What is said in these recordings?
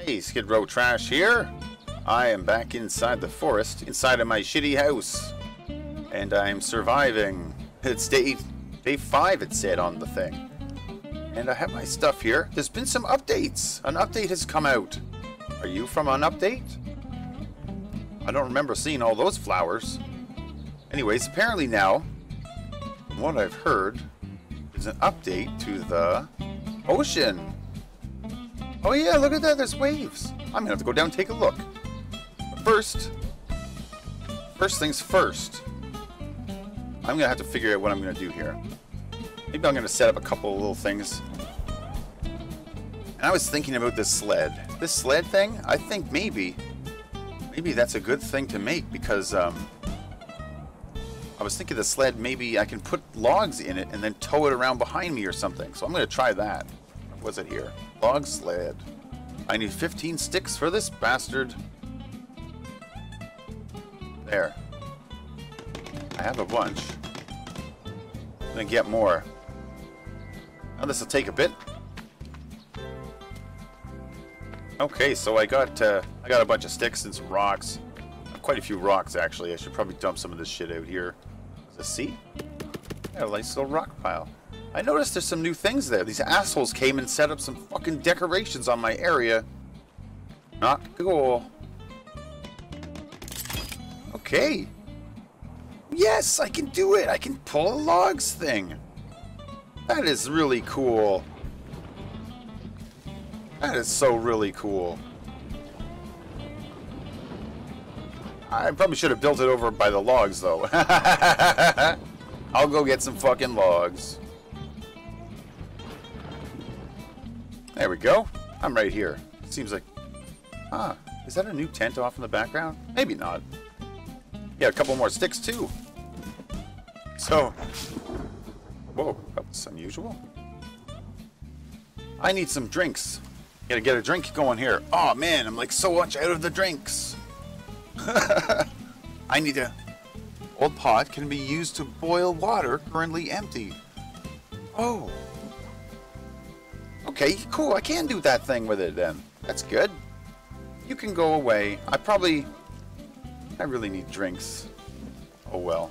Hey, Skid Row Trash here. I am back inside the forest, inside of my shitty house. And I'm surviving. It's day, day five, it said on the thing. And I have my stuff here. There's been some updates. An update has come out. Are you from an update? I don't remember seeing all those flowers. Anyways, apparently now, what I've heard, is an update to the ocean. Oh yeah, look at that, there's waves. I'm gonna have to go down and take a look. First, first things first, I'm gonna have to figure out what I'm gonna do here. Maybe I'm gonna set up a couple little things. And I was thinking about this sled. This sled thing, I think maybe, maybe that's a good thing to make because, um, I was thinking the sled, maybe I can put logs in it and then tow it around behind me or something. So I'm to try that. Was it here? Log sled. I need 15 sticks for this bastard. There. I have a bunch. I'm to get more. Now this will take a bit. Okay, so I got uh, I got a bunch of sticks and some rocks. Quite a few rocks, actually. I should probably dump some of this shit out here. Is a sea? Yeah, a nice little rock pile. I noticed there's some new things there. These assholes came and set up some fucking decorations on my area. Not cool. Okay. Yes, I can do it. I can pull a logs thing. That is really cool. That is so really cool. I probably should have built it over by the logs, though. I'll go get some fucking logs. There we go. I'm right here. Seems like... Ah, is that a new tent off in the background? Maybe not. Yeah, a couple more sticks, too. So... Whoa, that was unusual. I need some drinks. Gotta get a drink going here. Oh man, I'm like so much out of the drinks. I need a... Old pot can be used to boil water currently empty. Oh. Okay, cool. I can do that thing with it then. That's good. You can go away. I probably... I really need drinks. Oh well.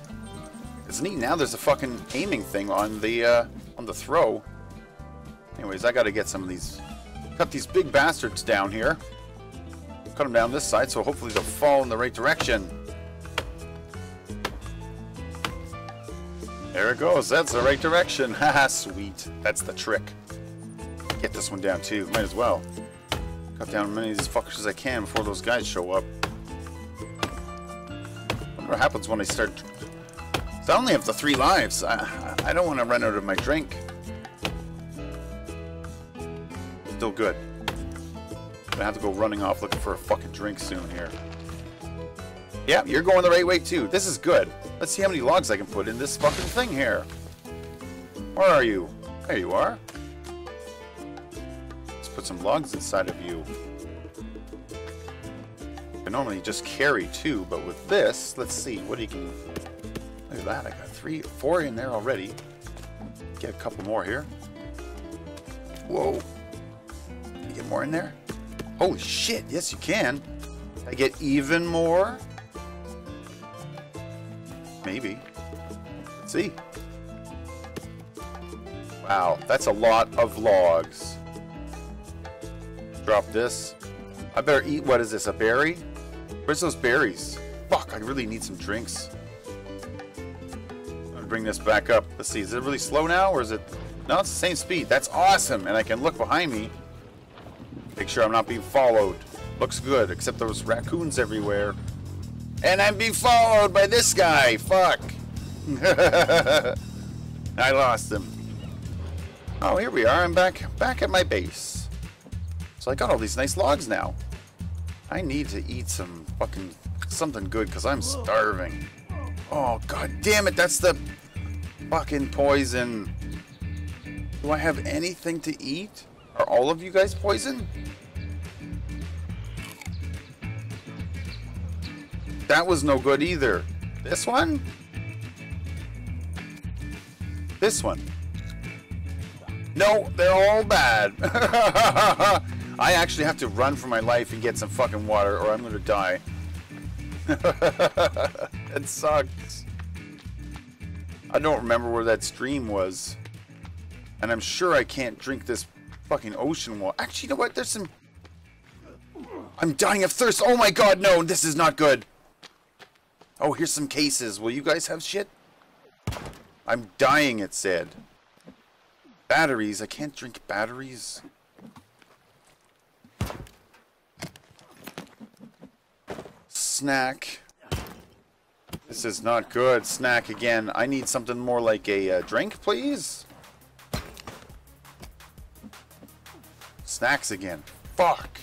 It's neat now there's a fucking aiming thing on the, uh, on the throw. Anyways, I gotta get some of these... Cut these big bastards down here. Cut them down this side, so hopefully they'll fall in the right direction. There it goes. That's the right direction. Haha, sweet. That's the trick. Get this one down too. Might as well. Cut down as many of these fuckers as I can before those guys show up. Wonder what happens when I start... I only have the three lives. I, I don't want to run out of my drink. Still good. I have to go running off looking for a fucking drink soon here. Yeah, you're going the right way too. This is good. Let's see how many logs I can put in this fucking thing here. Where are you? There you are. Put some logs inside of you. I normally just carry two, but with this, let's see, what you can... Look at that, I got three, four in there already. Get a couple more here. Whoa. Can you get more in there? Holy shit, yes you can. I get even more? Maybe. Let's see. Wow, that's a lot of logs. Drop this. I better eat, what is this, a berry? Where's those berries? Fuck, I really need some drinks. I'm gonna bring this back up. Let's see, is it really slow now, or is it... No, it's the same speed. That's awesome, and I can look behind me. Make sure I'm not being followed. Looks good, except those raccoons everywhere. And I'm being followed by this guy. Fuck. I lost him. Oh, here we are. I'm back back at my base. So I got all these nice logs now. I need to eat some fucking something good because I'm starving. Oh, god damn it. That's the fucking poison. Do I have anything to eat? Are all of you guys poisoned? That was no good either. This one? This one. No, they're all bad. I actually have to run for my life and get some fucking water or I'm gonna die. it sucks. I don't remember where that stream was. And I'm sure I can't drink this fucking ocean water. Actually, you know what? There's some... I'm dying of thirst. Oh my god, no. This is not good. Oh, here's some cases. Will you guys have shit? I'm dying, it said. Batteries. I can't drink batteries. Snack. This is not good. Snack again. I need something more like a uh, drink, please. Snacks again. Fuck.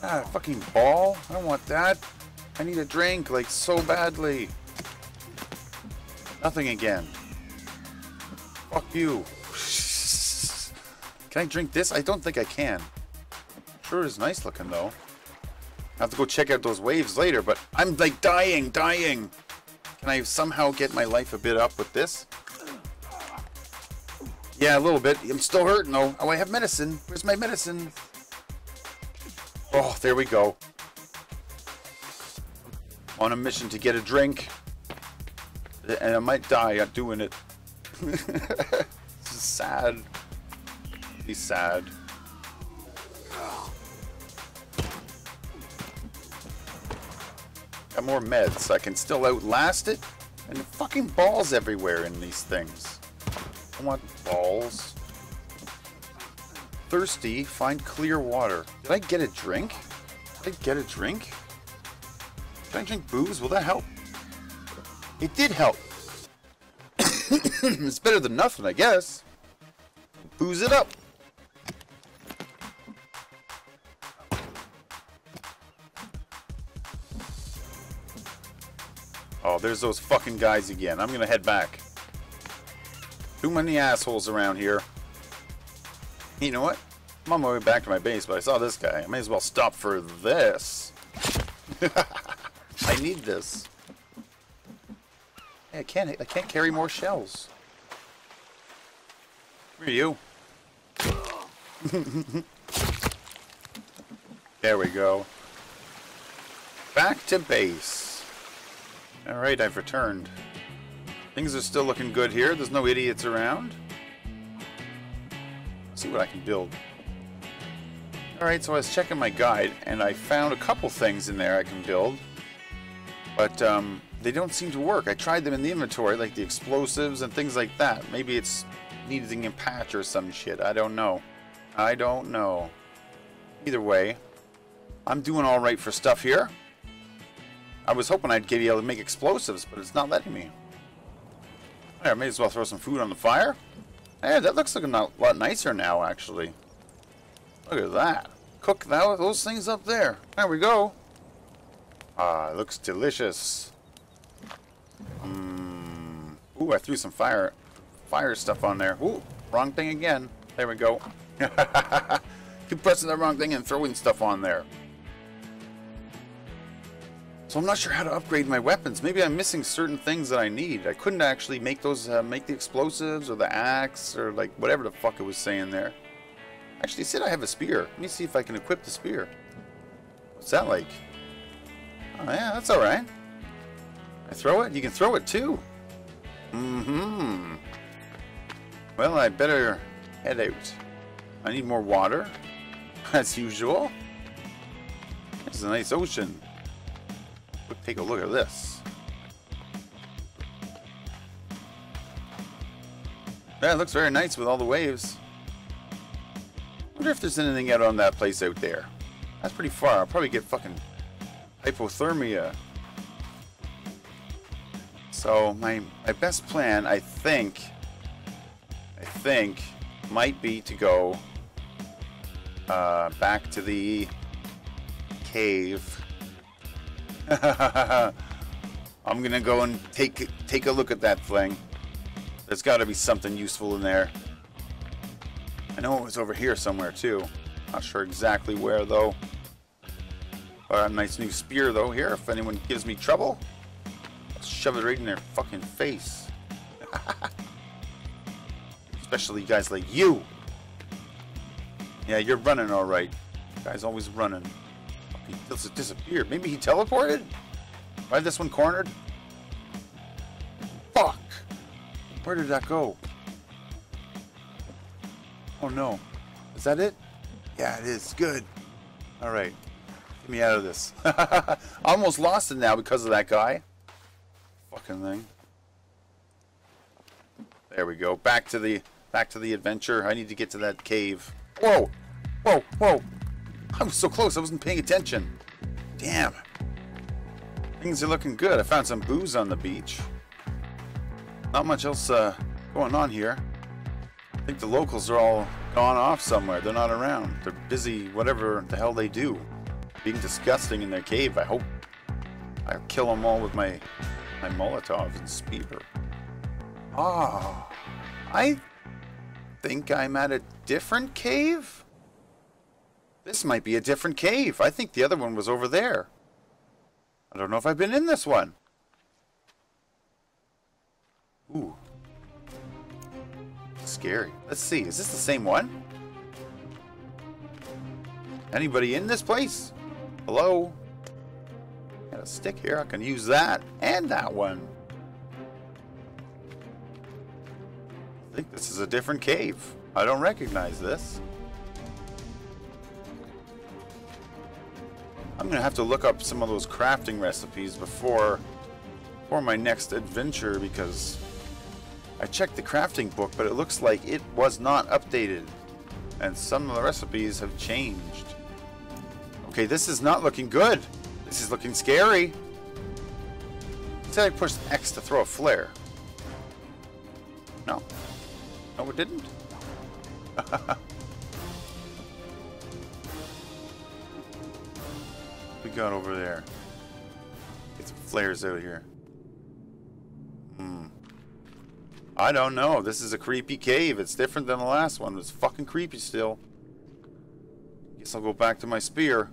Ah, fucking ball. I don't want that. I need a drink, like, so badly. Nothing again. Fuck you. Can I drink this? I don't think I can. Sure is nice looking, though. I have to go check out those waves later, but I'm, like, dying, dying. Can I somehow get my life a bit up with this? Yeah, a little bit. I'm still hurting, though. Oh, I have medicine. Where's my medicine? Oh, there we go. On a mission to get a drink. And I might die doing it. this is sad. Be sad. Got more meds. I can still outlast it. And fucking balls everywhere in these things. I want balls. Thirsty, find clear water. Did I get a drink? Did I get a drink? Can I drink booze? Will that help? It did help. it's better than nothing, I guess. Booze it up. There's those fucking guys again. I'm gonna head back. Too many assholes around here. You know what? I'm on my way back to my base, but I saw this guy. I may as well stop for this. I need this. Hey, I can't. I can't carry more shells. Where are you? there we go. Back to base. Alright, I've returned. Things are still looking good here. There's no idiots around. Let's see what I can build. Alright, so I was checking my guide, and I found a couple things in there I can build. But, um, they don't seem to work. I tried them in the inventory, like the explosives and things like that. Maybe it's needing a patch or some shit. I don't know. I don't know. Either way, I'm doing alright for stuff here. I was hoping I'd get able to make explosives, but it's not letting me. I may as well throw some food on the fire. Hey, that looks like a lot nicer now, actually. Look at that. Cook that, those things up there. There we go. Ah, it looks delicious. Mmm. Ooh, I threw some fire fire stuff on there. Ooh, wrong thing again. There we go. Keep pressing the wrong thing and throwing stuff on there. So I'm not sure how to upgrade my weapons. Maybe I'm missing certain things that I need. I couldn't actually make those, uh, make the explosives or the axe or like whatever the fuck it was saying there. Actually, said I have a spear. Let me see if I can equip the spear. What's that like? Oh yeah, that's alright. I throw it? You can throw it too. Mm-hmm. Well, I better head out. I need more water, as usual. It's a nice ocean. Take a look at this. Yeah, it looks very nice with all the waves. wonder if there's anything out on that place out there. That's pretty far. I'll probably get fucking hypothermia. So my my best plan, I think, I think, might be to go uh, back to the cave. I'm gonna go and take take a look at that thing. There's got to be something useful in there. I know it was over here somewhere too. Not sure exactly where though. But a nice new spear though here. If anyone gives me trouble, I'll shove it right in their fucking face. Especially guys like you. Yeah, you're running all right. Guy's always running. He just disappeared. Maybe he teleported? Why this one cornered? Fuck! Where did that go? Oh no. Is that it? Yeah, it is. Good. Alright. Get me out of this. I almost lost it now because of that guy. Fucking thing. There we go. Back to the back to the adventure. I need to get to that cave. Whoa! Whoa! Whoa! I was so close. I wasn't paying attention. Damn. Things are looking good. I found some booze on the beach. Not much else uh, going on here. I think the locals are all gone off somewhere. They're not around. They're busy, whatever the hell they do. Being disgusting in their cave. I hope I'll kill them all with my my Molotov and speeder. Ah, I think I'm at a different cave. This might be a different cave. I think the other one was over there. I don't know if I've been in this one. Ooh. Scary. Let's see. Is this the same one? Anybody in this place? Hello? Got a stick here. I can use that and that one. I think this is a different cave. I don't recognize this. I'm gonna have to look up some of those crafting recipes before for my next adventure because I checked the crafting book, but it looks like it was not updated. And some of the recipes have changed. Okay, this is not looking good. This is looking scary. Said I pushed X to throw a flare. No. No, it didn't. got over there? Get some flares out here. Hmm. I don't know. This is a creepy cave. It's different than the last one. It's fucking creepy still. Guess I'll go back to my spear.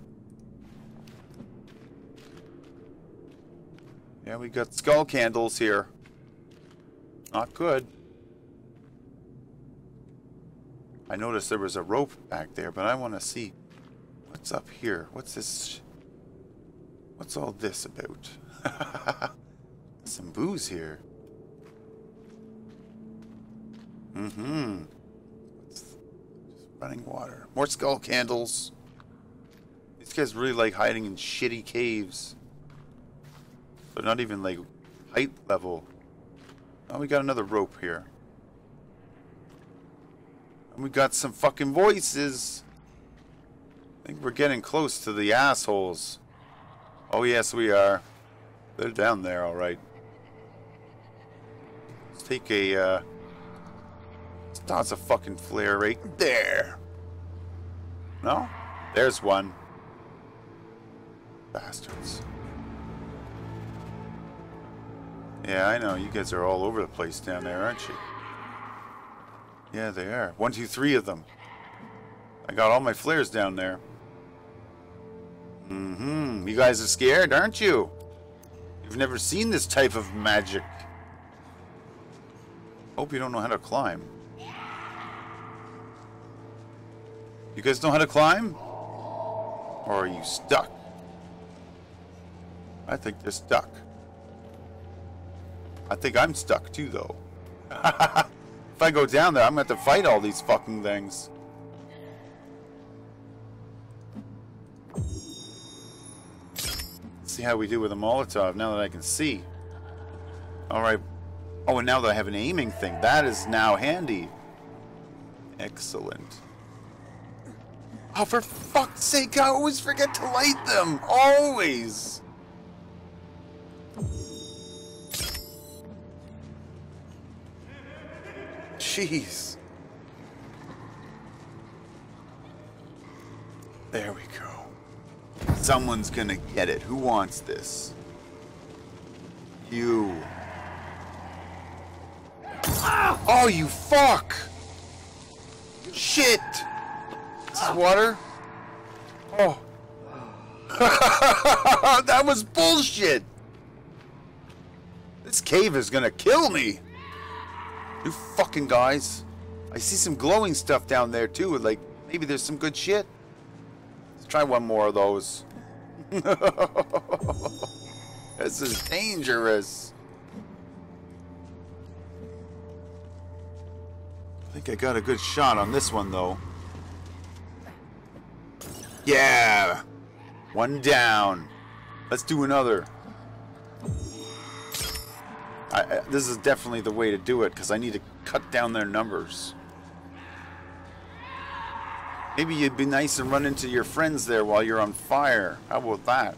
Yeah, we got skull candles here. Not good. I noticed there was a rope back there, but I want to see what's up here. What's this? What's all this about? Some booze here. Mm-hmm. Running water. More skull candles. These guys really like hiding in shitty caves. They're not even like height level. Oh, we got another rope here. And we got some fucking voices. I think we're getting close to the assholes. Oh, yes, we are. They're down there, alright. Let's take a, uh... Let's toss a fucking flare right there. No? There's one. Bastards. Yeah, I know. You guys are all over the place down there, aren't you? Yeah, they are. One, two, three of them. I got all my flares down there. Mm-hmm. You guys are scared, aren't you? You've never seen this type of magic. Hope you don't know how to climb. You guys know how to climb? Or are you stuck? I think they're stuck. I think I'm stuck too, though. if I go down there, I'm going to have to fight all these fucking things. See how we do with a Molotov now that I can see. Alright. Oh, and now that I have an aiming thing, that is now handy. Excellent. Oh, for fuck's sake, I always forget to light them! Always! Jeez. There we go. Someone's gonna get it. Who wants this? You. Oh, you fuck! Shit! This is water? Oh. that was bullshit! This cave is gonna kill me! You fucking guys. I see some glowing stuff down there too. Like maybe there's some good shit. Try one more of those. this is dangerous. I think I got a good shot on this one though. Yeah! One down. Let's do another. I, I, this is definitely the way to do it because I need to cut down their numbers. Maybe you'd be nice and run into your friends there while you're on fire. How about that?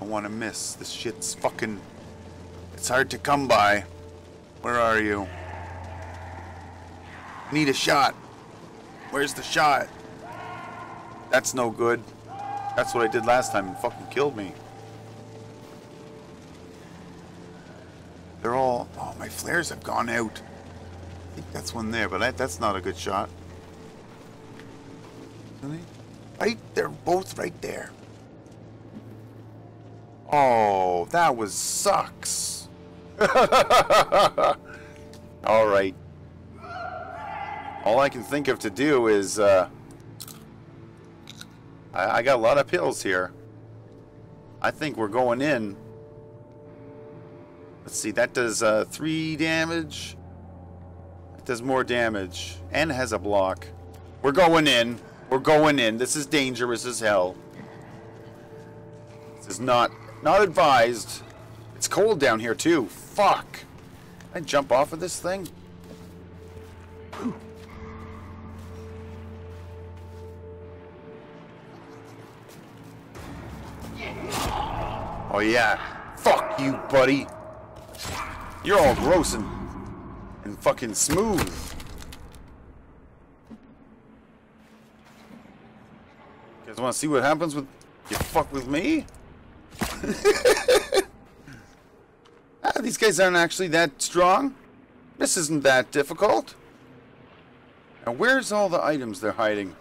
I want to miss. This shit's fucking... It's hard to come by. Where are you? Need a shot. Where's the shot? That's no good. That's what I did last time and fucking killed me. They're all... Oh, my flares have gone out. I think that's one there, but that, that's not a good shot. Really? Right? They're both right there. Oh, that was sucks. all right. All I can think of to do is, uh, I, I got a lot of pills here. I think we're going in. Let's see, that does uh, three damage. It does more damage. And has a block. We're going in. We're going in. This is dangerous as hell. This is not not advised. It's cold down here too. Fuck. I jump off of this thing? Oh yeah. Fuck you, buddy. You're all gross and, and fucking smooth. You guys want to see what happens with you fuck with me? ah, these guys aren't actually that strong. This isn't that difficult. Now, where's all the items they're hiding?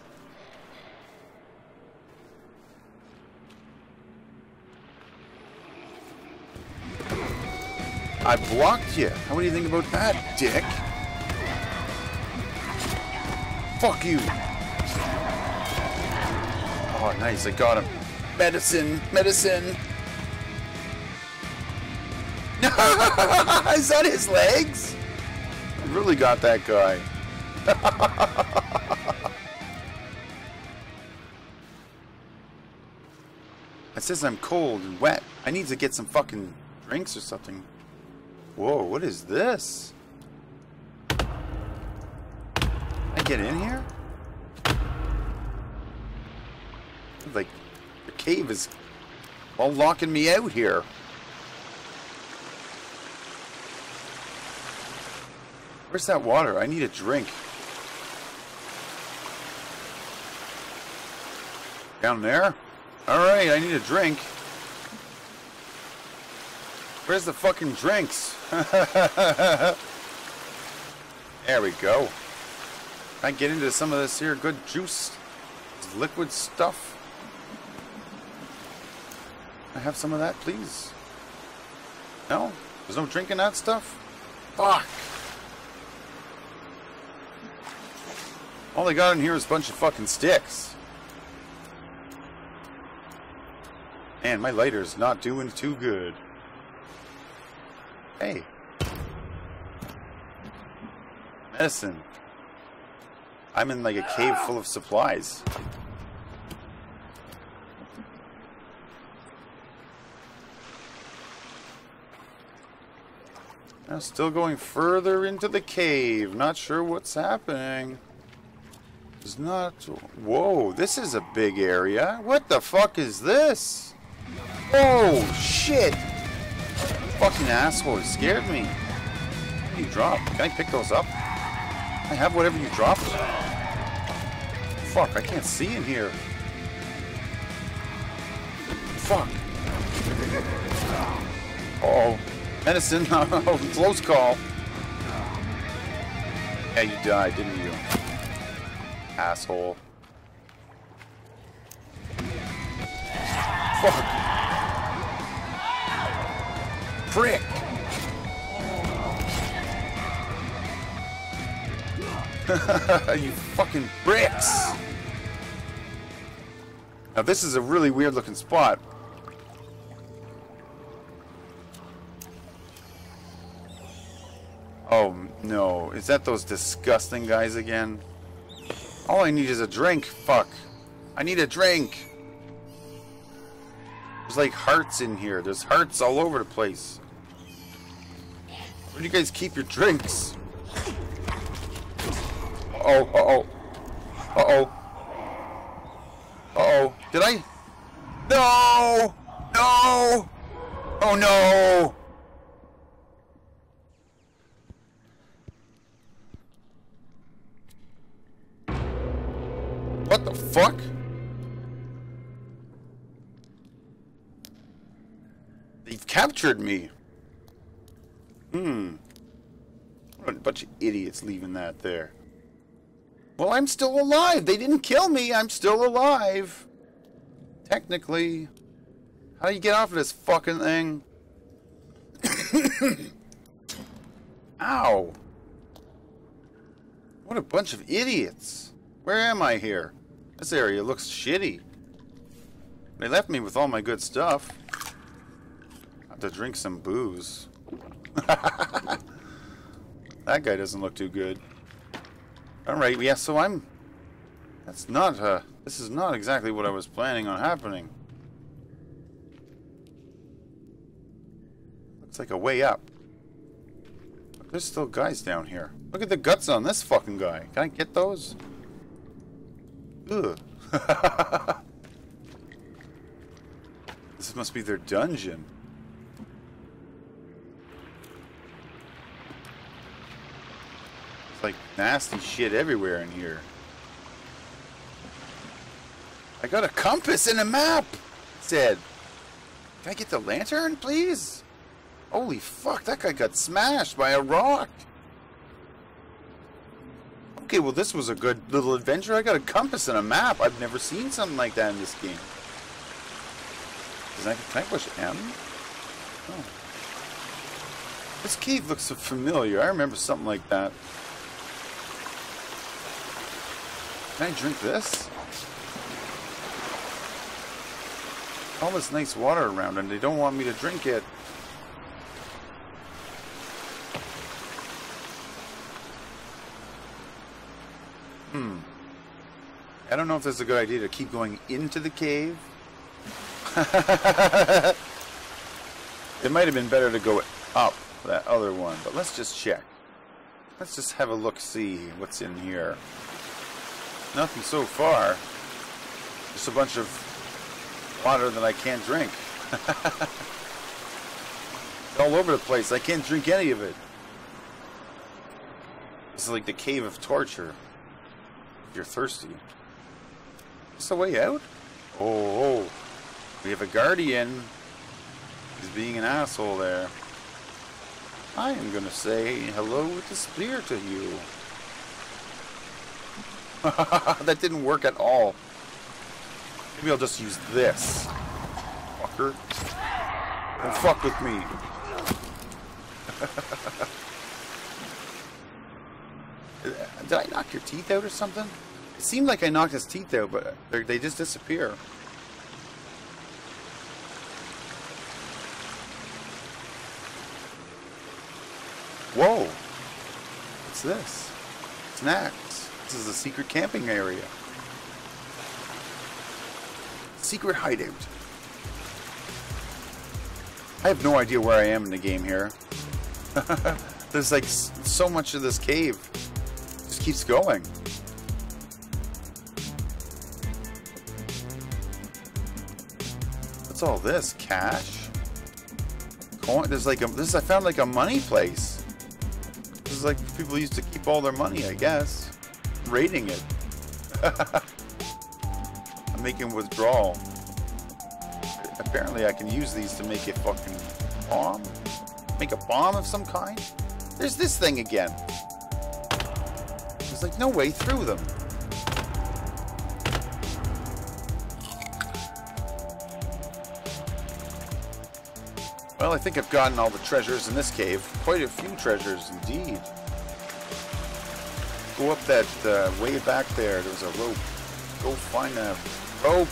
I blocked you. How do you think about that, dick? Fuck you. Oh, nice. I got him. Medicine. Medicine. Is that his legs? I really got that guy. it says I'm cold and wet. I need to get some fucking drinks or something. Whoa, what is this? I get in here? Like, the cave is all locking me out here. Where's that water? I need a drink. Down there? Alright, I need a drink. Where's the fucking drinks? there we go. Can I get into some of this here good juice? Liquid stuff? I have some of that, please? No? There's no drinking that stuff? Fuck! All they got in here is a bunch of fucking sticks. Man, my lighter's not doing too good. Hey. Medicine. I'm in like a cave full of supplies. Now still going further into the cave. Not sure what's happening. It's not... Whoa, this is a big area. What the fuck is this? Oh, shit! Fucking asshole. It scared me. What you drop? Can I pick those up? I have whatever you dropped. Fuck, I can't see in here. Fuck. Oh. Medicine. Close call. Yeah, you died, didn't you? Asshole. Fuck prick! you fucking bricks! Now this is a really weird looking spot. Oh no, is that those disgusting guys again? All I need is a drink, fuck. I need a drink! There's like hearts in here, there's hearts all over the place. Where do you guys keep your drinks? Uh oh, uh oh. Uh oh. Uh oh. Did I? No! No! Oh no! What the fuck? Captured me. Hmm. What a bunch of idiots leaving that there. Well, I'm still alive. They didn't kill me. I'm still alive. Technically. How do you get off of this fucking thing? Ow. What a bunch of idiots. Where am I here? This area looks shitty. They left me with all my good stuff. To drink some booze. that guy doesn't look too good. Alright, yeah, so I'm... That's not, uh... This is not exactly what I was planning on happening. Looks like a way up. But there's still guys down here. Look at the guts on this fucking guy. Can I get those? Ugh. this must be their dungeon. like nasty shit everywhere in here. I got a compass and a map, said. Can I get the lantern, please? Holy fuck, that guy got smashed by a rock. Okay, well this was a good little adventure. I got a compass and a map. I've never seen something like that in this game. Can I, can I push M? Oh. This cave looks familiar. I remember something like that. Can I drink this? All this nice water around and they don't want me to drink it. Hmm. I don't know if this is a good idea to keep going into the cave. it might have been better to go up that other one, but let's just check. Let's just have a look see what's in here. Nothing so far. Just a bunch of water that I can't drink. all over the place. I can't drink any of it. This is like the cave of torture. If you're thirsty. Is the way out? Oh, oh, we have a guardian. He's being an asshole there. I am going to say hello with the spear to you. that didn't work at all. Maybe I'll just use this. Fucker. Don't fuck with me. Did I knock your teeth out or something? It seemed like I knocked his teeth out, but they just disappear. Whoa! What's this? Snacks. This is a secret camping area. Secret hideout. I have no idea where I am in the game here. There's like so much of this cave. It just keeps going. What's all this? Cash? Coin? There's like a, this I found like a money place. This is like people used to keep all their money, I guess raiding it. I'm making withdrawal. Apparently I can use these to make a fucking bomb. Make a bomb of some kind. There's this thing again. There's like no way through them. Well, I think I've gotten all the treasures in this cave. Quite a few treasures indeed. Go up that uh, way back there. There's a rope. Go find a rope.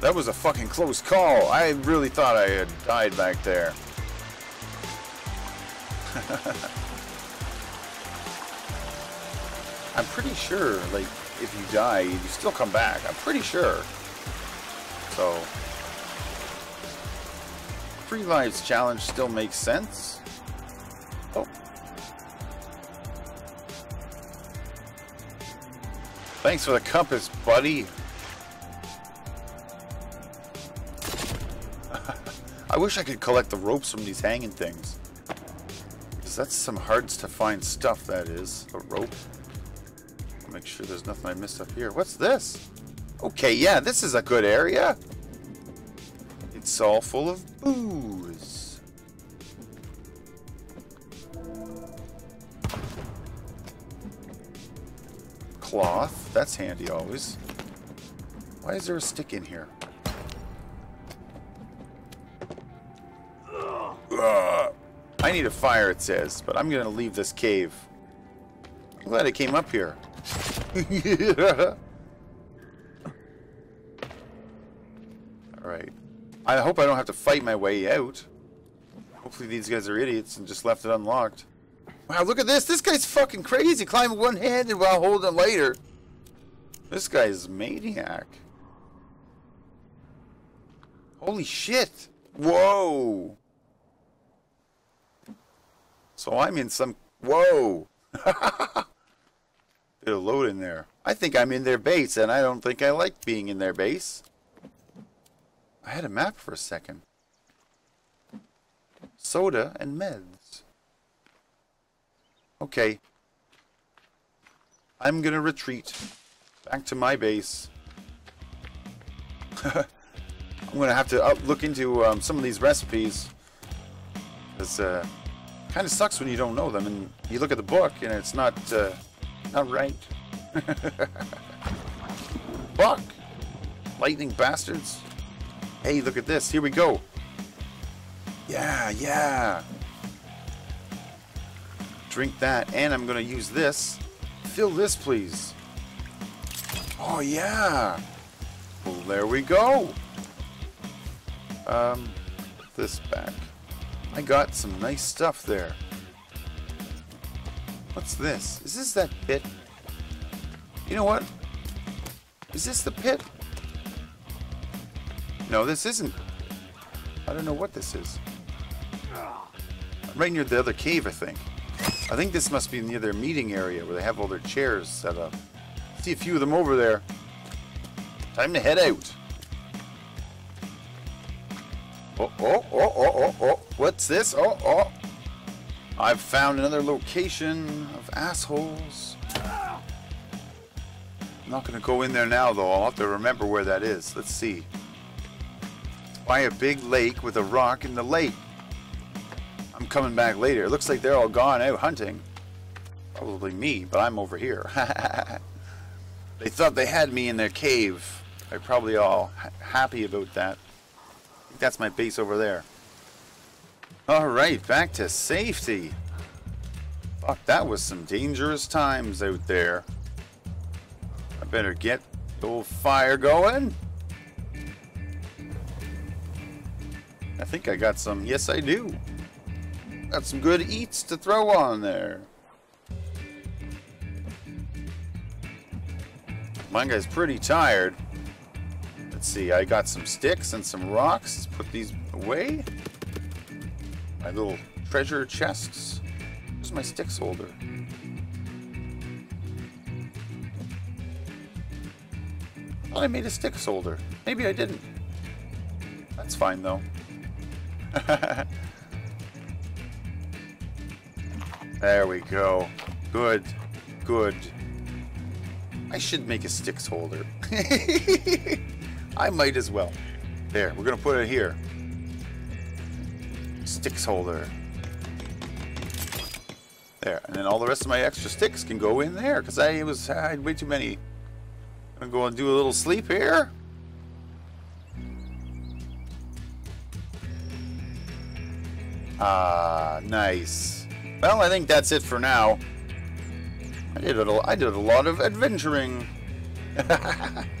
That was a fucking close call. I really thought I had died back there. I'm pretty sure, like, if you die, you still come back. I'm pretty sure. So, Free lives challenge still makes sense. Oh. Thanks for the compass, buddy. I wish I could collect the ropes from these hanging things. Because that's some hard to find stuff, that is. A rope. Make sure there's nothing I missed up here. What's this? Okay, yeah, this is a good area. It's all full of booze. Cloth. That's handy always. Why is there a stick in here? I need a fire, it says, but I'm going to leave this cave. I'm glad I came up here. Alright. I hope I don't have to fight my way out. Hopefully these guys are idiots and just left it unlocked. Wow, look at this! This guy's fucking crazy! Climbing one-handed while holding lighter. This guy's maniac. Holy shit! Whoa! So I'm in some... Whoa! Bit of load in there. I think I'm in their base, and I don't think I like being in their base. I had a map for a second. Soda and meds. Okay. I'm gonna retreat. Back to my base. I'm gonna have to look into um, some of these recipes. Because, uh, kind of sucks when you don't know them and you look at the book and it's not, uh, not right. Buck, Lightning bastards. Hey, look at this. Here we go. Yeah, yeah. Drink that. And I'm to use this. Fill this, please. Oh, yeah. Well, there we go. Um, this back. I got some nice stuff there. What's this? Is this that pit? You know what? Is this the pit? No, this isn't. I don't know what this is. Right near the other cave, I think. I think this must be near their meeting area where they have all their chairs set up. See a few of them over there. Time to head out. Oh, oh, oh, oh, oh, oh. What's this? Oh, oh. I've found another location of assholes. I'm not going to go in there now, though. I'll have to remember where that is. Let's see. By a big lake with a rock in the lake. I'm coming back later. It looks like they're all gone out hunting. Probably me, but I'm over here. they thought they had me in their cave. They're probably all ha happy about that that's my base over there. Alright, back to safety. Fuck, that was some dangerous times out there. I better get the old fire going. I think I got some. Yes, I do. Got some good eats to throw on there. My guy's pretty tired. Let's see, I got some sticks and some rocks. Let's put these away. My little treasure chests. Where's my sticks holder? I thought I made a sticks holder. Maybe I didn't. That's fine though. there we go. Good. Good. I should make a sticks holder. I might as well. There, we're gonna put it here. Sticks holder. There, and then all the rest of my extra sticks can go in there because I was I had way too many. I'm gonna go and do a little sleep here. Ah, nice. Well, I think that's it for now. I did a, I did a lot of adventuring.